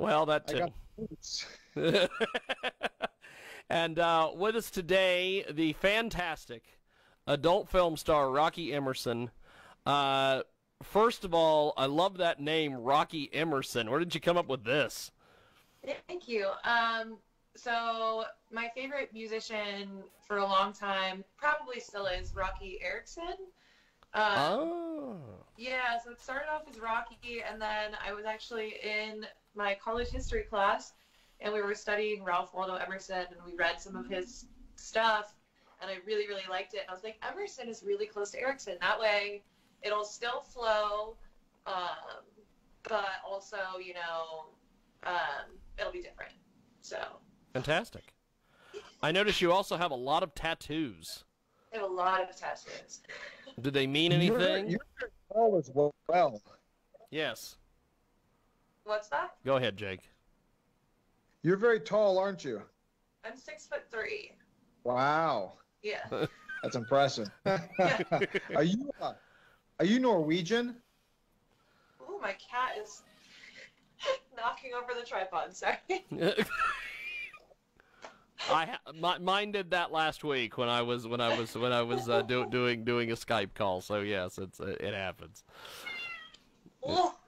Well, that I too. got. And uh, with us today, the fantastic adult film star Rocky Emerson. Uh, first of all, I love that name, Rocky Emerson. Where did you come up with this? Thank you. Um, so my favorite musician for a long time probably still is Roky Erickson. Um, Oh. Yeah, so it started off as Rocky, and then I was actually in my college history class, and we were studying Ralph Waldo Emerson, and we read some of his stuff, and I really, really liked it. And I was like, Emerson is really close to Erickson. That way, it'll still flow, um, but also, you know, um, it'll be different. So Fantastic. I notice you also have a lot of tattoos. I have a lot of tattoos. Do they mean You're, anything? you're tall as well. Yes. What's that? Go ahead, Jake. You're very tall, aren't you? I'm six foot three. Wow, Yeah. that's impressive. are you uh, are you Norwegian? Oh, my cat is knocking over the tripod. Sorry. I ha- my, mine did that last week when I was when I was when I was uh, do, doing doing a Skype call. So yes, it's uh, it happens. Oh, we have a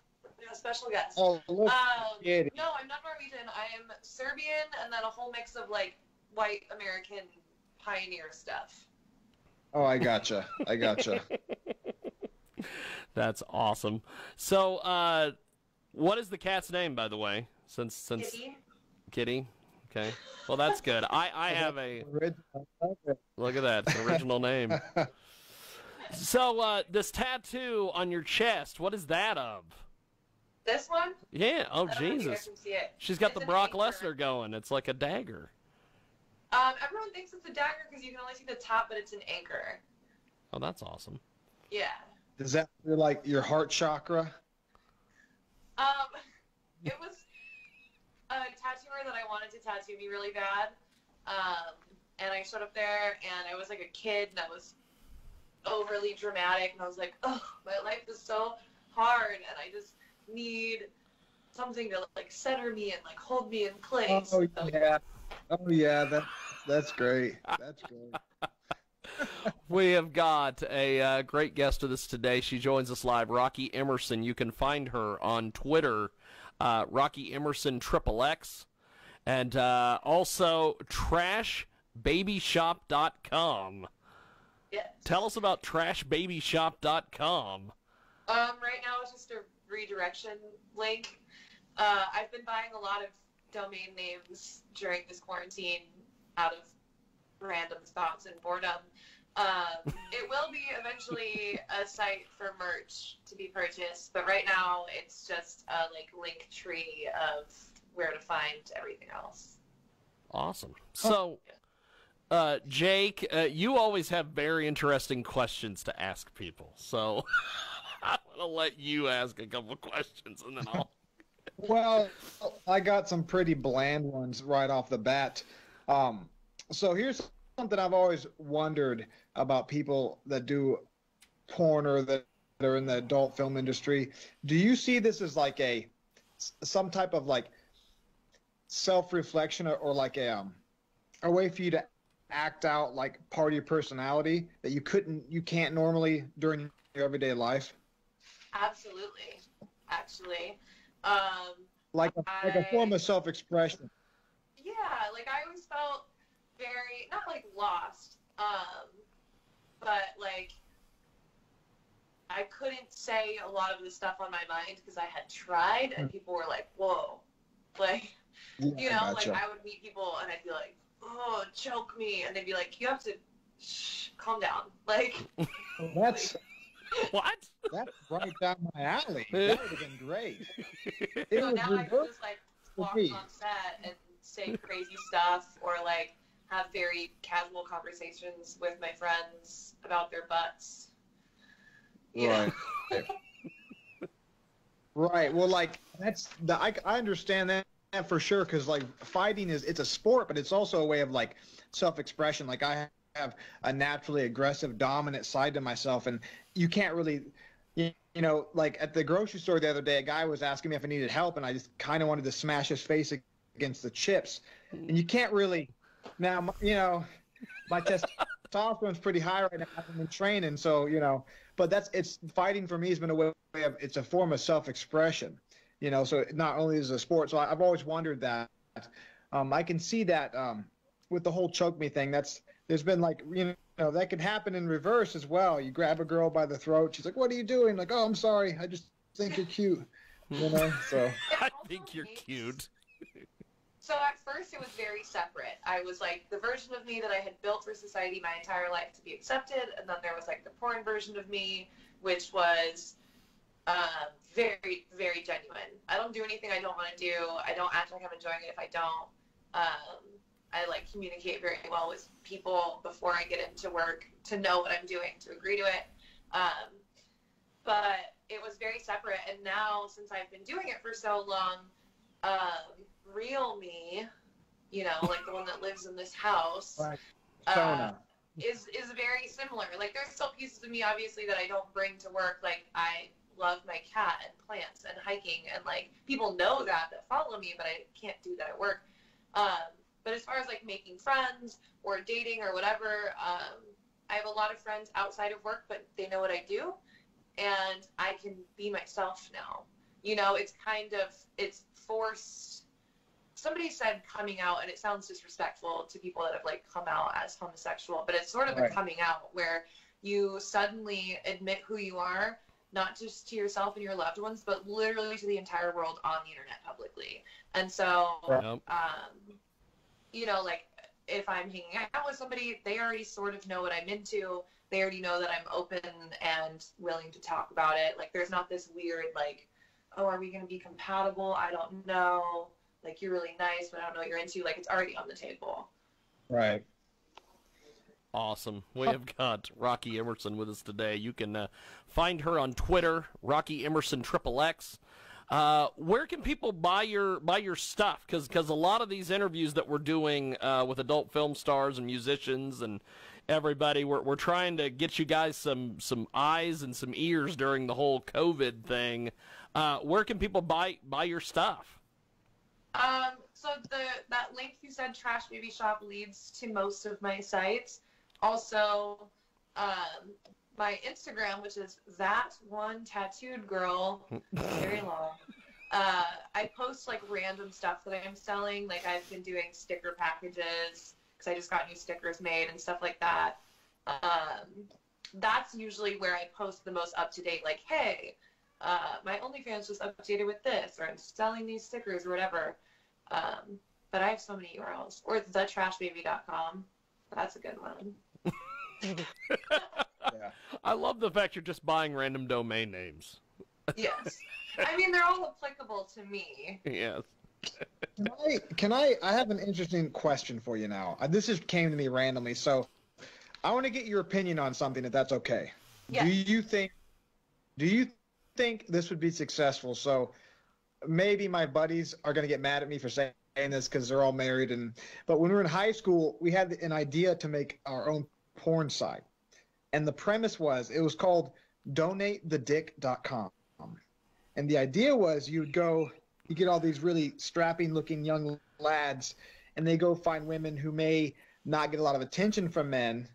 special guest. Oh, look, Um, no, I'm not Norwegian. I am Serbian, and then a whole mix of like white American pioneer stuff. oh, I gotcha. I gotcha. That's awesome. So, uh, what is the cat's name, by the way? Since since Kitty. Kitty. Okay. Well, that's good. I I have a look at that. Original name. So, uh, this tattoo on your chest, what is that of? This one. Yeah. Oh, I don't know if you guys Jesus. can see it. She's got It's the Brock anchor. Lesnar going. It's like a dagger. Um, everyone thinks it's a dagger because you can only see the top, but it's an anchor. Oh, that's awesome. Yeah. Does that feel like your heart chakra? Um, it was a tattooer that I wanted to tattoo me really bad. Um, and I showed up there, and I was like a kid that was overly dramatic, and I was like, oh, my life is so hard, and I just need something to like center me and like hold me in place. Oh So, yeah. Oh yeah. That that's great. That's great. We have got a uh, great guest with us today. She joins us live, Rocky Emerson. You can find her on Twitter, uh, Rocky Emerson Triple X, and uh, also TrashBabyShop.com. yeah. Tell us about TrashBabyShop.com. Um, right now it's just a redirection link. Uh, I've been buying a lot of domain names during this quarantine out of random spots and boredom. Um, it will be eventually a site for merch to be purchased, but right now it's just a like link tree of where to find everything else. Awesome. So, uh, Jake, uh, you always have very interesting questions to ask people. So, I'm going to let you ask a couple questions and then I'll. Well, I got some pretty bland ones right off the bat. Um, so here's something I've always wondered about people that do porn or that are in the adult film industry. Do you see this as like a some type of like self-reflection or, or like a um, a way for you to act out like part of your personality that you couldn't you can't normally during your everyday life? Absolutely, actually. Um, Like a, like a form of self-expression. yeah, like I always felt very not like lost, um, but like I couldn't say a lot of the stuff on my mind because I had tried, and people were like, "Whoa," like Yeah, you know, gotcha. like I would meet people and I'd be like, "Oh, choke me," and they'd be like, "You have to shh, calm down," like. That's what? that's right down my alley. That would have been great. It So was now I can just like walk on set and say crazy stuff or like have very casual conversations with my friends about their butts. You? Right. Right. Well, like that's the I, I understand that, that for sure because like fighting is it's a sport, but it's also a way of like self-expression. Like I have a naturally aggressive, dominant side to myself, and you can't really, you know, like at the grocery store the other day, a guy was asking me if I needed help, and I just kind of wanted to smash his face against the chips. And you can't really, now, you know, my testosterone's pretty high right now. I'm in training, so you know, but that's it's fighting for me has been a way of it's a form of self-expression, you know. So not only is it a sport, so I've always wondered that. Um, I can see that um, with the whole choke me thing. That's there's been like you know that could happen in reverse as well. You grab a girl by the throat, she's like, "What are you doing?" Like, "Oh, I'm sorry, I just think you're cute," you know. So I think you're cute. So at first it was very separate. I was like the version of me that I had built for society my entire life to be accepted, and then there was like the porn version of me, which was um, very, very genuine. I don't do anything I don't want to do. I don't act like I'm enjoying it if I don't. Um, I like communicate very well with people before I get into work to know what I'm doing, to agree to it. Um, but it was very separate, and now since I've been doing it for so long, um, real me, you know, like the one that lives in this house, Right. uh, is is very similar. Like there's still pieces of me obviously that I don't bring to work. Like I love my cat and plants and hiking and like people know that that follow me, but I can't do that at work. Um, but as far as like making friends or dating or whatever, um, I have a lot of friends outside of work, but they know what I do, and I can be myself now. You know, it's kind of it's forced. Somebody said coming out, and it sounds disrespectful to people that have like come out as homosexual, but it's sort of Right. a coming out where you suddenly admit who you are, not just to yourself and your loved ones, but literally to the entire world on the internet publicly. And so, Yep. um, you know, like if I'm hanging out with somebody, they already sort of know what I'm into. They already know that I'm open and willing to talk about it. Like there's not this weird like, oh, are we going to be compatible? I don't know. Like you're really nice, but I don't know what you're into. Like it's already on the table. Right. Awesome. We have got Rocky Emerson with us today. You can uh, find her on Twitter, Rocky Emerson Triple X. Uh, where can people buy your buy your stuff? Because because a lot of these interviews that we're doing uh, with adult film stars and musicians and everybody, we're we're trying to get you guys some some eyes and some ears during the whole COVID thing. Uh, where can people buy buy your stuff? Um, so the that link you said, Trash Baby Shop, leads to most of my sites. Also, um, my Instagram, which is that one tattooed girl, very long. Uh, I post like random stuff that I'm selling. Like I've been doing sticker packages because I just got new stickers made and stuff like that. Um, that's usually where I post the most up to date. Like, hey, uh, my OnlyFans just updated with this, or I'm selling these stickers or whatever. Um, but I have so many URLs. Or thetrashbaby.com. That's a good one. Yeah. I love the fact you're just buying random domain names. Yes. I mean, they're all applicable to me. Yes. Can I? Can I? I have an interesting question for you now. Uh, This just came to me randomly, so I want to get your opinion on something. If that's okay. Yeah. Do you think? Do you think this would be successful? So maybe my buddies are going to get mad at me for saying this because they're all married. And but when we were in high school, we had an idea to make our own porn site, and the premise was it was called DonateTheDick.com, and the idea was you'd go, you get all these really strapping looking young lads, and they go find women who may not get a lot of attention from men,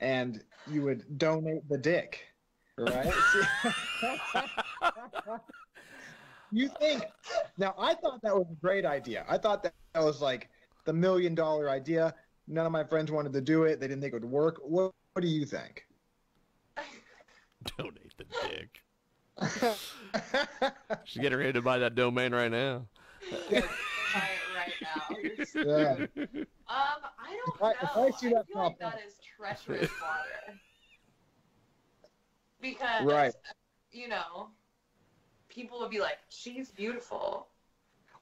and you would donate the dick, right? you think now i thought that was a great idea. I thought that, that was like the million dollar idea. None of my friends wanted to do it. They didn't think it would work. What, what do you think Donate the dick. She's getting ready to buy that domain right now. Try it right now. yeah Um, I don't If I- if know. I feel like that is treacherous water. Because, Right. you know, people would be like, she's beautiful.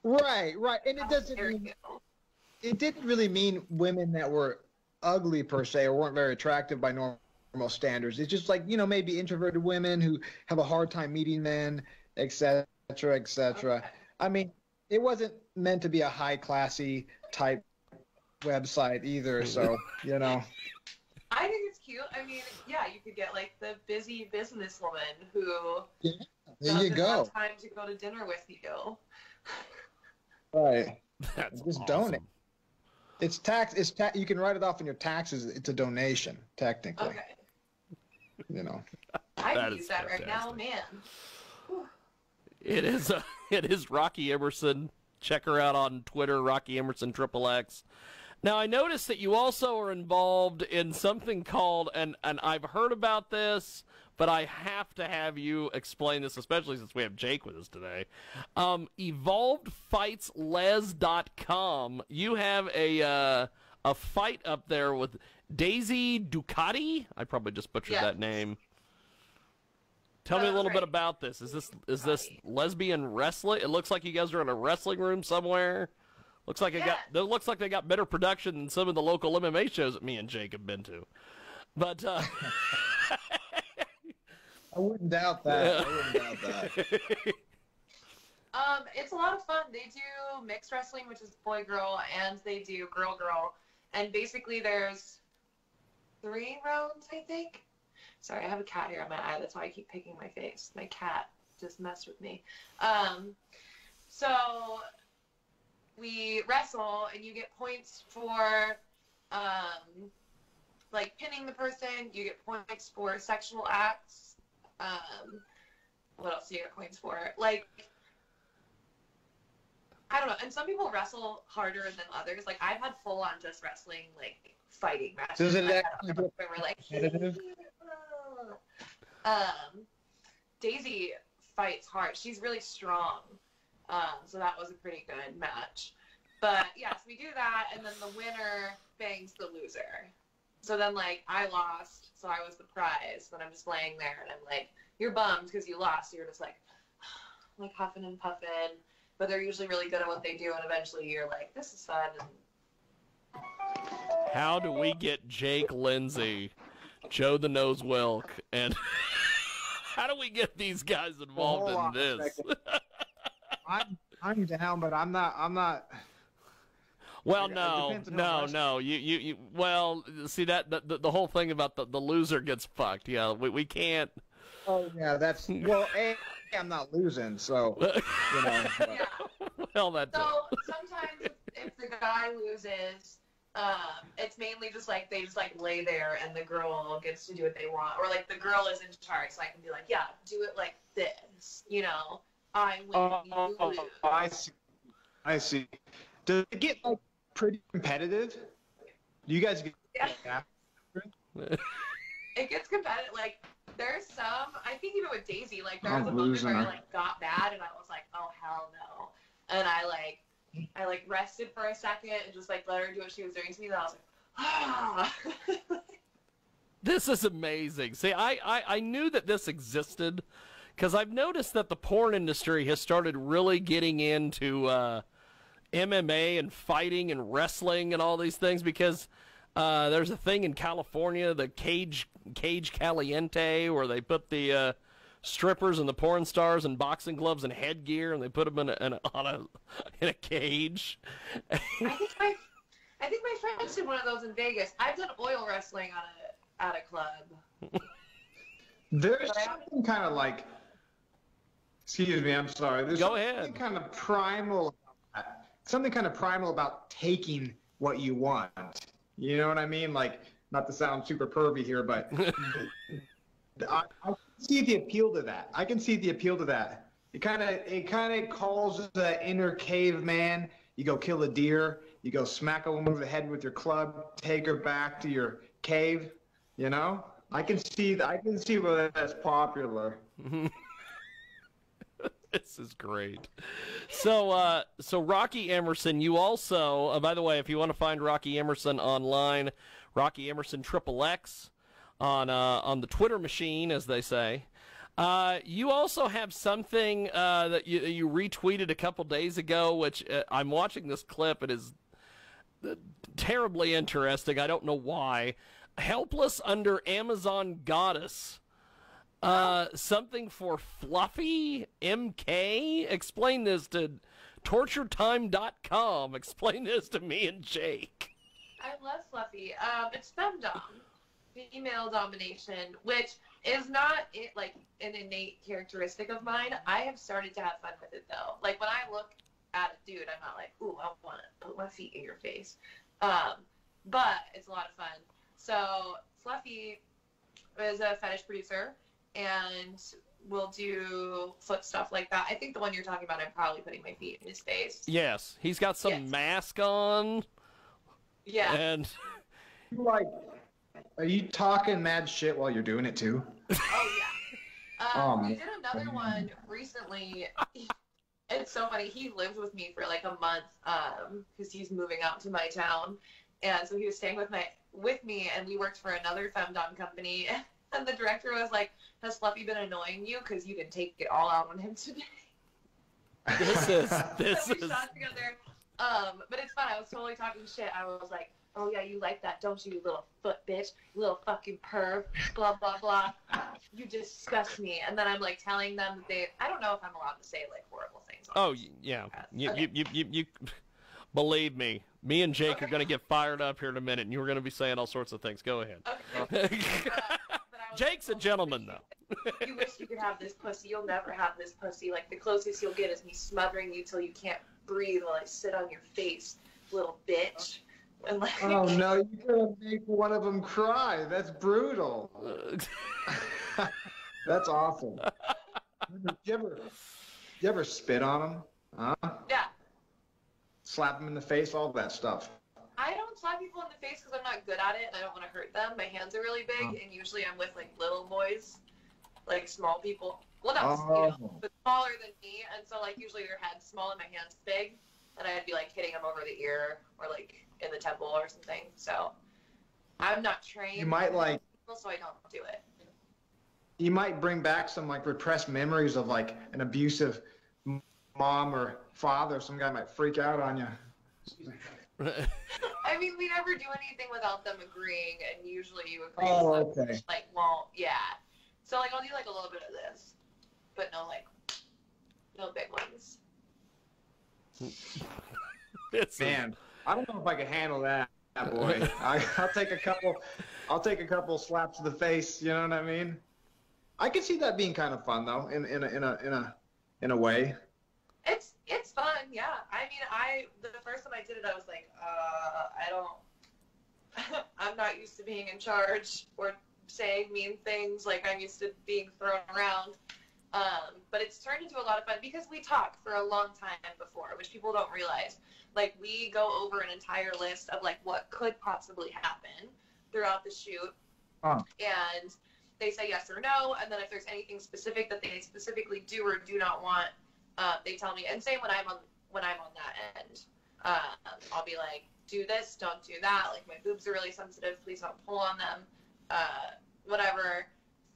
right right and it How doesn't mean, it didn't really mean women that were ugly per se or weren't very attractive by normal standards it's just like you know maybe introverted women who have a hard time meeting men etc etc Okay. I mean, it wasn't meant to be a high classy type website either. So you know, I think it's cute. I mean, yeah, you could get like the busy businesswoman who There you doesn't go. have time to go to dinner with you. Right. That's Just awesome. donate. It's tax. It's ta- You can write it off in your taxes. It's a donation, technically. Okay. You know. I That can use that right now, fantastic. man. It is uh, it is Rocky Emerson. Check her out on Twitter, Rocky Emerson Triple X. Now I noticed that you also are involved in something called and and I've heard about this, but I have to have you explain this, especially since we have Jake with us today. Um, EvolvedFightsLez.com. You have a uh, a fight up there with Daisy Ducati. I probably just butchered Yes. that name. Tell me a little bit about this. Is this is this lesbian wrestling? It looks like you guys are in a wrestling room somewhere. Looks like it got. It looks like they got better production than some of the local MMA shows that me and Jake have been to. But uh, I wouldn't doubt that. I wouldn't doubt that. Um, it's a lot of fun. They do mixed wrestling, which is boy girl, and they do girl girl. And basically, there's three rounds, I think. Sorry, I have a cat here on my eye. That's why I keep picking my face. My cat just messed with me. Um, so we wrestle, and you get points for um, like pinning the person. You get points for sexual acts. Um, what else do you get points for? Like I don't know. And some people wrestle harder than others. Like I've had full on just wrestling, like fighting matches. Does it actually get where like competitive? um, Daisy fights hard. She's really strong. Um, so that was a pretty good match. But yes, we do that, and then the winner bangs the loser. So then, like, I lost, so I was the prize. Then I'm just laying there, and I'm like, "You're bummed because you lost." So you're just like, like huffing and puffing. But they're usually really good at what they do, and eventually you're like, "This is fun." And how do we get Jake Lindsey, Joe the Nose Wilk, and how do we get these guys involved in this? I'm I'm down, but I'm not. I'm not. Well, no, no, no. You, you, you. Well, see that the, the, the whole thing about the, the loser gets fucked. Yeah, we, we can't. Oh yeah, that's well. A, I'm not losing, so you know. but- yeah. well, that. So sometimes if, if the guy loses, um, it's mainly just like they just like lay there and the girl gets to do what they want, or like the girl is in charge, so I can be like, yeah, do it like this, you know. I win, Oh, you lose. I see. I see. Does it get like pretty competitive? Do you guys get? Yeah. It gets competitive. Like there's some. I think even with Daisy, like there I'm was a moment where it her. like got bad, and I was like, oh hell no, and I like, I like rested for a second and just like let her do what she was doing to me. Then I was like, ah. This is amazing. See, I, I, I knew that this existed because I've noticed that the porn industry has started really getting into uh, MMA and fighting and wrestling and all these things because uh, there's a thing in California, the cage cage caliente, where they put the uh, strippers and the porn stars and boxing gloves and headgear and they put them in a, in a, on a in a cage. I think my, I think my friends did one of those in Vegas. I've done oil wrestling on a at a club. There's something kind of like. Excuse me, I'm sorry. There's Go ahead. kind of primal. Something kind of primal about taking what you want. You know what I mean? Like, not to sound super pervy here, but I, I see the appeal to that. I can see the appeal to that. It kind of it kind of calls the inner caveman. You go kill a deer. You go smack a woman over the head with your club. Take her back to your cave. You know, I can see I can see where that's popular. this is great. So, uh, so Rocky Emerson, you also, uh, by the way, if you want to find Rocky Emerson online, Rocky Emerson Triple X on uh, on the Twitter machine, as they say. Uh, you also have something uh, that you, you retweeted a couple days ago, which uh, I'm watching this clip. It is uh, terribly interesting. I don't know why. Helpless under Amazon goddess. Uh, something for Fluffy MK. Explain this to torturetime.com. Explain this to me and Jake. I love Fluffy. Um, it's femdom. female domination, which is not it, like an innate characteristic of mine. I have started to have fun with it though. Like when I look at a dude, I'm not like, ooh, I want to put my feet in your face. Um, but it's a lot of fun. So Fluffy is a fetish producer and we'll do foot stuff like that. I think the one you're talking about, I'm probably putting my feet in his face. Yes, he's got some Yes. mask on, Yeah. and Like, are you talking mad shit while you're doing it too? Oh yeah. Oh, Um, we did another one recently. It's so funny. He lived with me for like a month um because he's moving out to my town, and so he was staying with my with me, and we worked for another femdom company. And the director was like, "Has Fluffy been annoying you? Because you can take it all out on him today." this is this so we is shot together. Um, but it's fun. I was totally talking shit. I was like, "Oh yeah, you like that, don't you, you little foot bitch, you little fucking perv, blah blah blah. You disgust me." And then I'm like telling them that they. I don't know if I'm allowed to say like horrible things. Oh yeah, you, Okay. you, you, you, you believe me. Me and Jake are going to get fired up here in a minute, and you're going to be saying all sorts of things. Go ahead. Okay. Uh, but I was Jake's a "Oh, gentleman, though. you wish you could have this pussy. You'll never have this pussy. Like the closest you'll get is me smothering you till you can't breathe while I sit on your face, little bitch. Oh. And like, Oh no, you're gonna make one of them cry. That's brutal. That's awful. you ever, you ever spit on them? Huh? yeah. Slap them in the face, all that stuff. I don't slap people in the face because I'm not good at it and I don't want to hurt them. My hands are really big, Oh. and usually I'm with like little boys, like small people. Well, not you Oh. know, but smaller than me, and so like usually their head's small and my hand's big, and I'd be like hitting them over the ear or like in the temple or something. So I'm not trained. You might like, people, so I don't do it. you might bring back some like repressed memories of like an abusive mom or father. Some guy might freak out on you. I mean, we never do anything without them agreeing, and usually you agree. Oh, so okay. Like, won't, yeah. So like, I'll do like a little bit of this, but no like, no big ones. It's Man, I don't know if I can handle that, boy. I, I'll take a couple. I'll take a couple slaps to the face. You know what I mean? I could see that being kind of fun though, in in a in a in a in a way. It's it's fun, yeah. I mean, I the first time I did it, I was like, uh, I don't. I'm not used to being in charge or saying mean things. Like I'm used to being thrown around. Um, but it's turned into a lot of fun because we talk for a long time before, which people don't realize. Like we go over an entire list of like what could possibly happen throughout the shoot, Huh. and they say yes or no. And then if there's anything specific that they specifically do or do not want, uh, they tell me. And same when I'm on when I'm on that end, uh, I'll be like, do this, don't do that. Like my boobs are really sensitive. Please don't pull on them. Uh, whatever.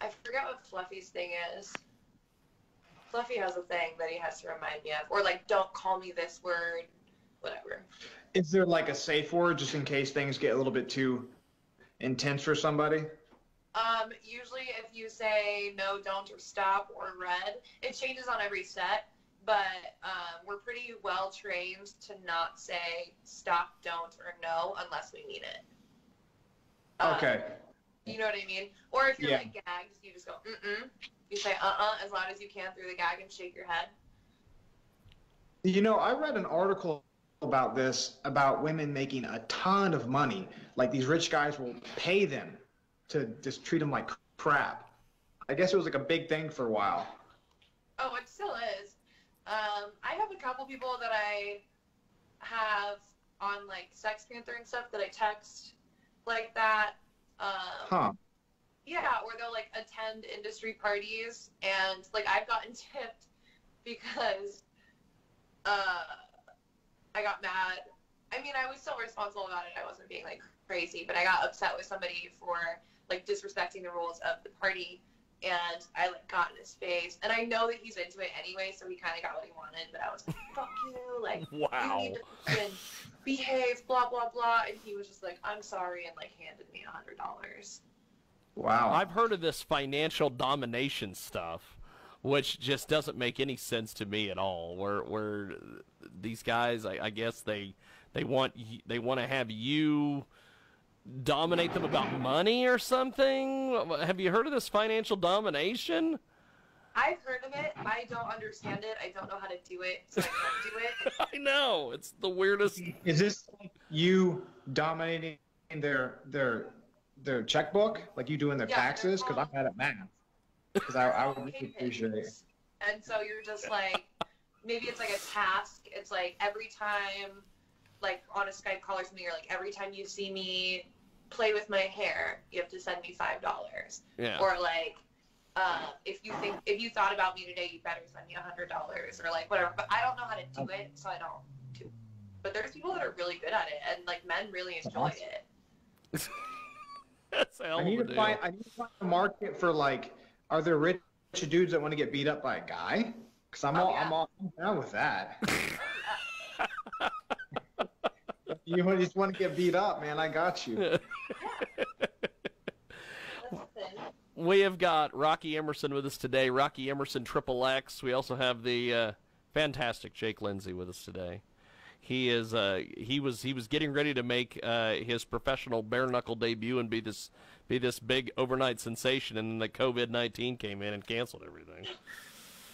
I forget what Fluffy's thing is. Fluffy has a thing that he has to remind me of, or like, don't call me this word, whatever. Is there like a safe word just in case things get a little bit too intense for somebody? Um, usually, if you say no, don't, or stop, or red, it changes on every set. But um, we're pretty well trained to not say stop, don't, or no unless we mean it. Um, Okay. You know what I mean? Or if you're Yeah. like gagged, you just go mm-mm. You say uh-uh as loud as you can through the gag and shake your head. You know, I read an article about this about women making a ton of money. Like these rich guys will pay them to just treat them like crap. I guess it was like a big thing for a while. Oh, it still is. Um, I have a couple people that I have on like SextPanther and stuff that I text like that. Um, Huh. Yeah, or they'll like attend industry parties and like I've gotten tipped because uh I got mad. I mean, I was still responsible about it. I wasn't being like crazy, but I got upset with somebody for like disrespecting the rules of the party and I like got in his face and I know that he's into it anyway, so he kind of got what he wanted, but I was like, "Fuck you." Like wow. you need to behave, blah blah blah, and he was just like, "I'm sorry," and like handed me a hundred dollars. Wow. I've heard of this financial domination stuff, which just doesn't make any sense to me at all. Where where these guys, I, I guess they they want they want to have you dominate them about money or something? Have you heard of this financial domination? I've heard of it. I don't understand it. I don't know how to do it, so I don't do it. I know it's the weirdest. Is this you dominating their their their checkbook, like you doing their Yeah, taxes? Because I'm bad at math. Because I, I would really appreciate it. And so you're just like, maybe it's like a task. It's like every time, like on a Skype call or something, you're like, every time you see me play with my hair, you have to send me five dollars. Yeah. Or like, uh, if you think if you thought about me today, you better send me a hundred dollars or like whatever. But I don't know how to do it, so I don't do. But there's people that are really good at it, and like men really enjoy Awesome. it. That's a hell I need to deal. find I need to find a market for like, are there rich dudes that want to get beat up by a guy? Because I'm Oh, all yeah. I'm all I'm down with that. you just want to get beat up, man. I got you. That's the thing. We have got Rocky Emerson with us today. Rocky Emerson Triple X. We also have the uh, fantastic Jake Lindsey with us today. He is uh, he was he was getting ready to make uh, his professional bare knuckle debut and be this be this big overnight sensation, and then the COVID nineteen came in and canceled everything.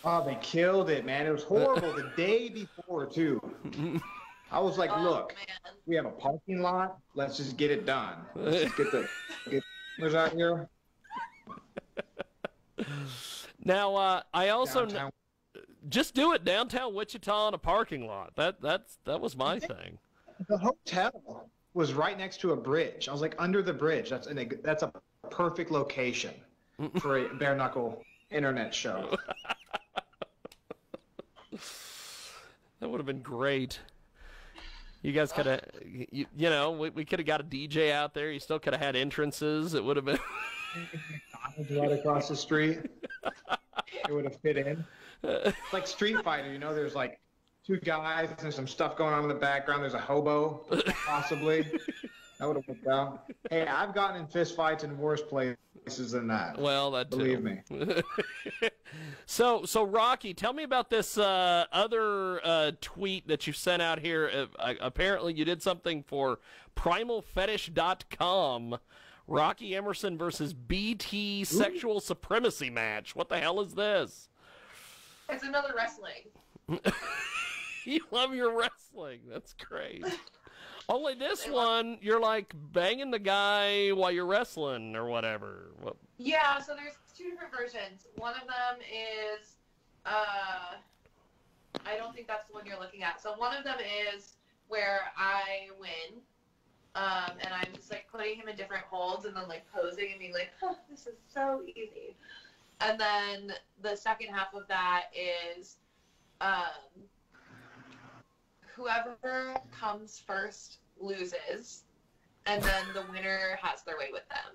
Oh, they killed it, man. It was horrible the day before too. I was like, Oh, look, man. we have a parking lot. Let's just get it done. Let's just get the get there's out here Now uh, I also kn- just do it downtown Wichita in a parking lot. That that's that was my thing. The hotel was right next to a bridge. I was like under the bridge. That's and it- that's a perfect location for a bare knuckle internet show. That would have been great. You guys could have, you, you know, we, we could have got a DJ out there. You still could have had entrances. It would have been. right across the street. It would have fit in. It's like Street Fighter, you know. There's like two guys. There's some stuff going on in the background. There's a hobo, possibly. That would have worked out. Hey, I've gotten in fist fights in worse places than that. Well, that too. Believe me. So, so Rocky, tell me about this uh, other uh, tweet that you sent out here. Uh, uh, apparently, you did something for PrimalFetish.com. Rocky Emerson versus BT sexual supremacy match. What the hell is this? It's another wrestling. You love your wrestling. That's great. Only this one, you're like banging the guy while you're wrestling or whatever. What? Yeah, so there's two different versions. One of them is, uh, I don't think that's the one you're looking at. So one of them is where I win, um, and I'm just like putting him in different holds and then like posing and being like, huh, this is so easy. And then the second half of that is, um, whoever comes first loses, and then the winner has their way with them.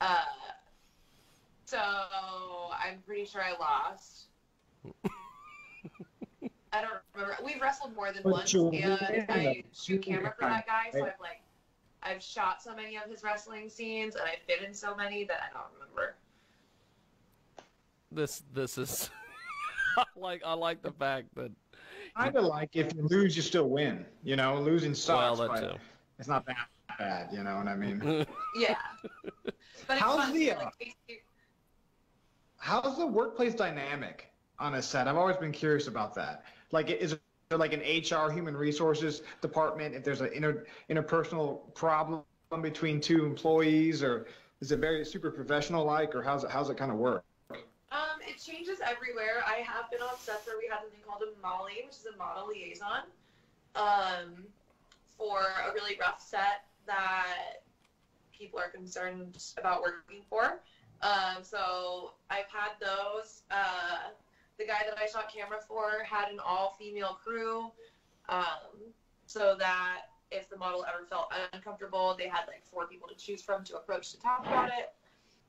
Uh, so I'm pretty sure I lost. I don't remember. We've wrestled more than once, you and. I shoot camera for that guy, so I've like, I've shot so many of his wrestling scenes, and I've been in so many that I don't remember. This this is like I like the fact that Kind of like if you lose, you still win. You know, losing sucks, well but too. it's not that bad. You know what I mean? Yeah. But How's the, uh, How's the workplace dynamic on a set? I've always been curious about that. Like, is there like an HR, human resources department? If there's an inter, interpersonal problem between two employees, or is it very super professional like, or how's it how's it kind of work? It changes everywhere. I have been on sets where we had something called a Molly, which is a model liaison, um, for a really rough set that people are concerned about working for. Um, so I've had those. Uh, the guy that I shot camera for had an all-female crew, um, so that if the model ever felt uncomfortable, they had like four people to choose from to approach to talk about it.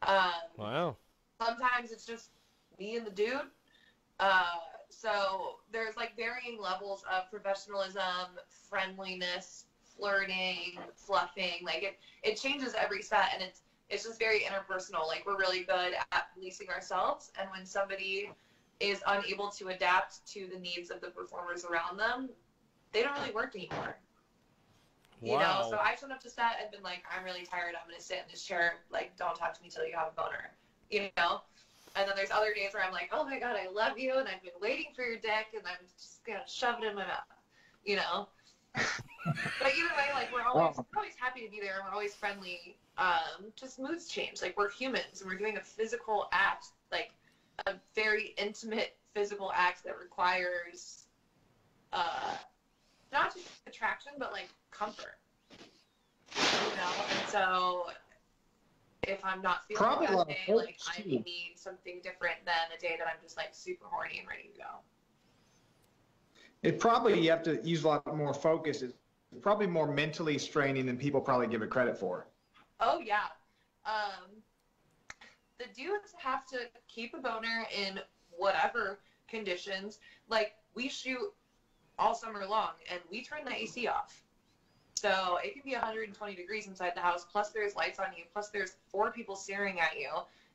Um, Wow. sometimes it's just me and the dude. Uh, so there's like varying levels of professionalism, friendliness, flirting, fluffing. Like it, it changes every set, and it's it's just very interpersonal. Like we're really good at policing ourselves, and when somebody is unable to adapt to the needs of the performers around them, they don't really work anymore. Wow. You know, so I shown up to set and been like, I'm really tired. I'm gonna sit in this chair. Like, don't talk to me till you have a boner. You know. And then there's other days where I'm like, oh my god, I love you, and I've been waiting for your dick, and I'm just gonna shove it in my mouth. You know. but either way, like we're always we're always happy to be there, and we're always friendly. Um, just moods change. Like we're humans, and we're doing a physical act, like a very intimate physical act that requires uh, not just attraction, but like comfort. You know, and so if I'm not feeling Probably that day, like I need something different than a day that I'm just like super horny and ready to go. It probably you have to use a lot more focus. It's probably more mentally straining than people probably give it credit for. Oh yeah. Um, the dudes have to keep a boner in whatever conditions. Like we shoot all summer long, and we turn the AC off. So it can be 120 degrees inside the house. Plus there's lights on you. Plus there's four people staring at you,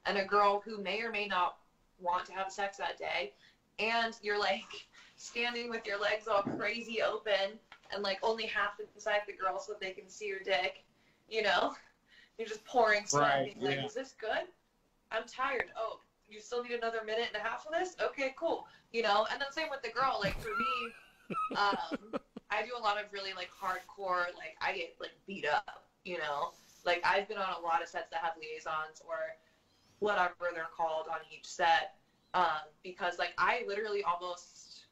and a girl who may or may not want to have sex that day. And you're like standing with your legs all crazy open, and like only half inside the girl so they can see your dick. You know. You're just pouring sweat. Right, being like, is this good? I'm tired. Oh, you still need another minute and a half of this? Okay, cool. You know, and then same with the girl. Like for me, um, I do a lot of really like hardcore. Like I get like beat up. You know, like I've been on a lot of sets that have liaisons or whatever they're called on each set, um, because like I literally almost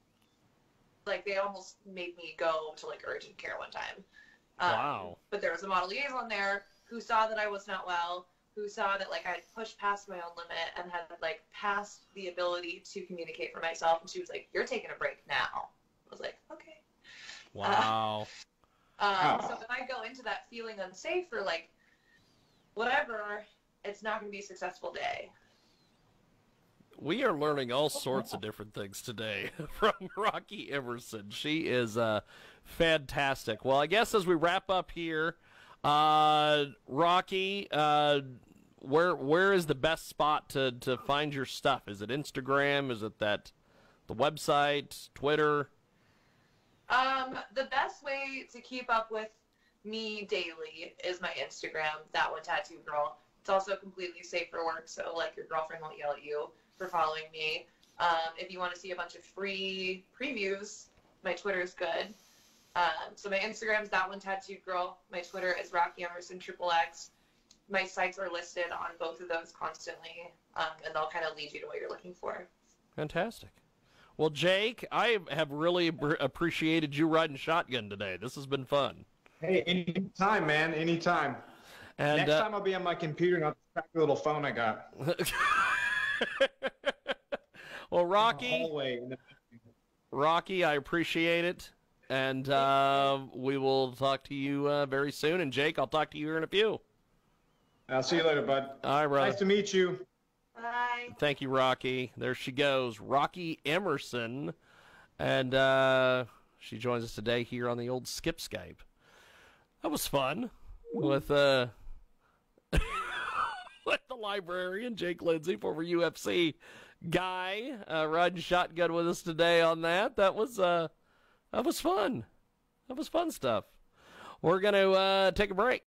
like they almost made me go to like urgent care one time. Um, Wow. But there was a model liaison there who saw that I was not well, who saw that like I had pushed past my own limit and had like passed the ability to communicate for myself, and she was like, "You're taking a break now." I was like, "Okay." Wow. Um, Oh. So if I go into that feeling unsafe or like whatever, it's not going to be a successful day. We are learning all sorts of different things today from Rocky Emerson. She is uh, fantastic. Well, I guess as we wrap up here, uh, Rocky, uh, where where is the best spot to, to find your stuff? Is it Instagram? Is it that the website, Twitter? Um, the best way to keep up with me daily is my Instagram, that one tattoo girl. It's also completely safe for work, so like your girlfriend won't yell at you for following me. Um, if you want to see a bunch of free previews, my Twitter is good. Um, so my Instagram is that one tattooed girl. My Twitter is Rocky Emerson Triple X. My sites are listed on both of those constantly, um, and they'll kind of lead you to what you're looking for. Fantastic. Well, Jake, I have really appreciated you riding shotgun today. This has been fun. Hey, anytime, man, anytime. And Next uh, time I'll be on my computer and I'll track the little phone I got. well, Rocky, hallway in the- Rocky, I appreciate it, and uh, we will talk to you uh, very soon. And Jake, I'll talk to you here in a few. I'll see you later, bud. All right, brother. Nice to meet you. Bye. Thank you, Rocky. There she goes, Rocky Emerson, and uh, she joins us today here on the old Skip Skype. That was fun with uh, with the librarian Jake Lindsey, former UFC guy, uh, riding shotgun with us today on that. That was uh, that was fun. That was fun stuff. We're gonna uh, take a break.